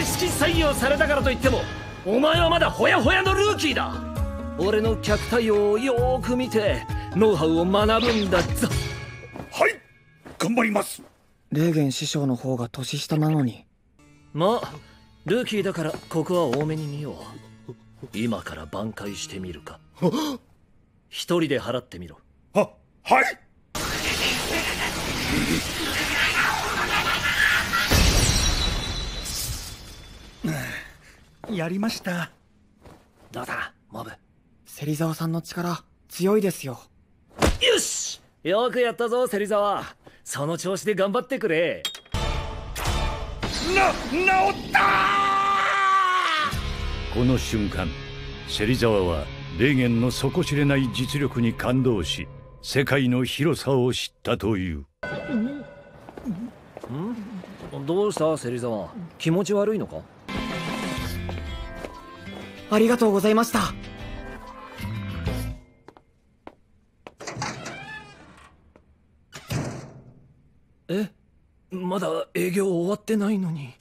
正式採用されたからといってもお前はまだほやほやのルーキーだ。俺の客対応をよーく見てノウハウを学ぶんだぞ。はい頑張ります。レーゲン師匠の方が年下なのに。まあルーキーだからここは多めに見よう。今から挽回してみるか。一人で払ってみろ。ははいやりました。どうだモブ。芹沢さんの力強いですよ。よし！よくやったぞ芹沢。その調子で頑張ってくれ。な治ったこの瞬間芹沢は霊言の底知れない実力に感動し世界の広さを知ったという。どうした芹沢。気持ち悪いのか？ありがとうございました。えまだ営業終わってないのに。